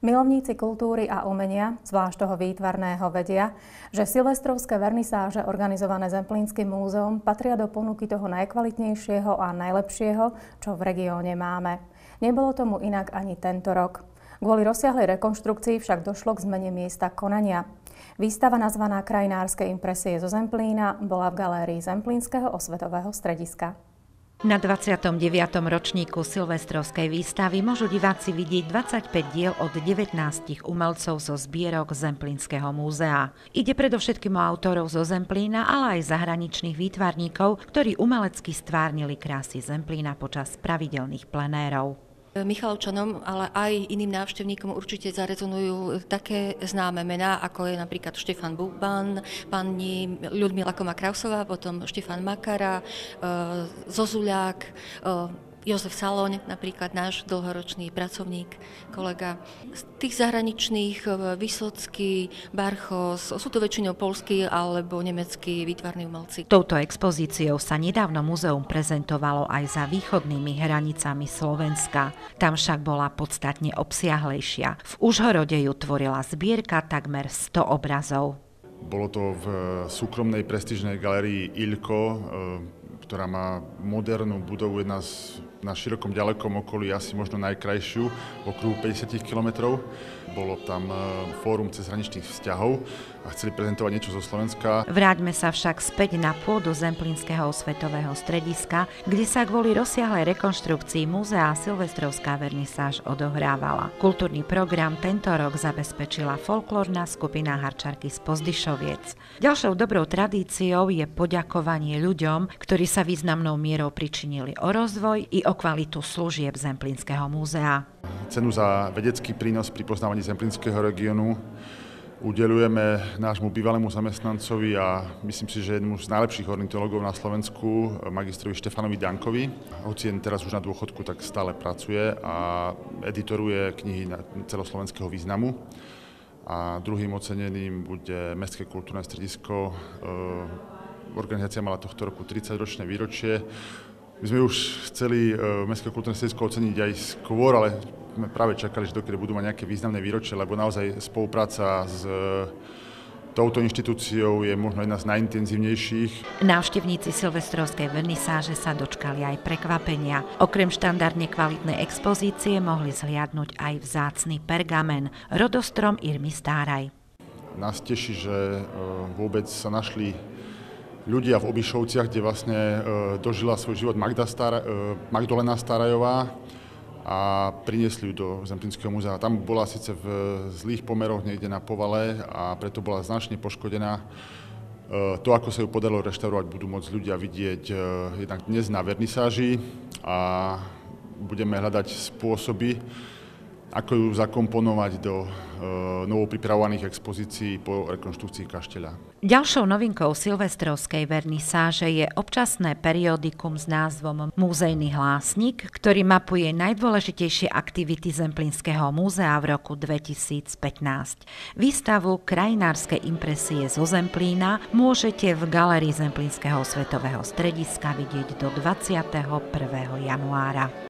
Milovníci kultúry a umenia, zvlášť toho výtvarného, vedia, že silvestrovské vernisáže organizované Zemplínskym múzeum patria do ponuky toho najkvalitnejšieho a najlepšieho, čo v regióne máme. Nebolo tomu inak ani tento rok. Kvôli rozsiahlej rekonštrukcii však došlo k zmene miesta konania. Výstava nazvaná Krajinárske impresie zo Zemplína bola v galérii Zemplínskeho osvetového strediska. Na 29. ročníku Silvestrovskej výstavy môžu diváci vidieť 25 diel od 19 umelcov zo zbierok Zemplínskeho múzea. Ide predovšetkým o autorov zo Zemplína, ale aj zahraničných výtvarníkov, ktorí umelecky stvárnili krásy Zemplína počas pravidelných plenérov. Michalovčanom, ale aj iným návštevníkom určite zarezonujú také známe mená, ako je napríklad Štefan Buban, pani Ľudmila Koma-Krausová, potom Štefan Makara, e, Zozuľák, e, Jozef Saloň, napríklad náš dlhoročný pracovník, kolega. Z tých zahraničných e, Vysocký, Barchos, sú to väčšinou polskí alebo nemeckí výtvarní umelci. Touto expozíciou sa nedávno muzeum prezentovalo aj za východnými hranicami Slovenska. Tam však bola podstatne obsiahlejšia. V Užhorode ju tvorila zbierka takmer 100 obrazov. Bolo to v súkromnej prestížnej galerii Ilko, e, ktorá má modernú budovu, jedna z na širokom ďalekom okolí asi možno najkrajšiu, okruhu 50 km. Bolo tam e, fórum cezhraničných vzťahov a chceli prezentovať niečo zo Slovenska. Vráťme sa však späť na pôdu Zemplínskeho svetového strediska, kde sa kvôli rozsiahlej rekonštrukcii múzea Silvestrovská vernisáž odohrávala. Kultúrny program tento rok zabezpečila folklórna skupina Harčarky z Pozdyšoviec. Ďalšou dobrou tradíciou je poďakovanie ľuďom, ktorí sa významnou mierou pričinili o rozvoj i o kvalitu služieb Zemplínskeho múzea. Cenu za vedecký prínos pri poznávaní Zemplínskeho regiónu udelujeme nášmu bývalému zamestnancovi a myslím si, že jednému z najlepších ornitologov na Slovensku, magistrovi Štefanovi Dankovi. Hoci je teraz už na dôchodku, tak stále pracuje a editoruje knihy celoslovenského významu. A druhým oceneným bude Mestské kultúrne stredisko. E, organizácia mala tohto roku 30-ročné výročie. My sme už chceli uh, Mestské kultúrne stredisko oceniť aj skôr, ale sme práve čakali, že dokedy budú mať nejaké významné výročie, lebo naozaj spolupráca s touto inštitúciou je možno jedna z najintenzívnejších. Návštevníci Silvestrovskej vernisáže sa dočkali aj prekvapenia. Okrem štandardne kvalitnej expozície mohli zhliadnúť aj vzácny pergamen, rodostrom Irmy Stáraj. Nás teší, že vôbec sa našli ľudia v Obišovciach, kde vlastne e, dožila svoj život Magda Star, e, Magdalena Starajová a priniesli ju do Zemplínskeho múzea. Tam bola síce v zlých pomeroch niekde na povale a preto bola značne poškodená. E, to, ako sa ju podarilo reštaurovať, budú môcť ľudia vidieť jednak dnes na vernisáži a budeme hľadať spôsoby, ako ju zakomponovať do e, novopripravovaných expozícií po rekonštrukcii kašteľa. Ďalšou novinkou silvestrovskej vernisáže je občasné periodikum s názvom Múzejný hlásnik, ktorý mapuje najdôležitejšie aktivity Zemplínskeho múzea v roku 2015. Výstavu Krajinárske impresie zo Zemplína môžete v galerii Zemplínskeho svetového strediska vidieť do 21. januára.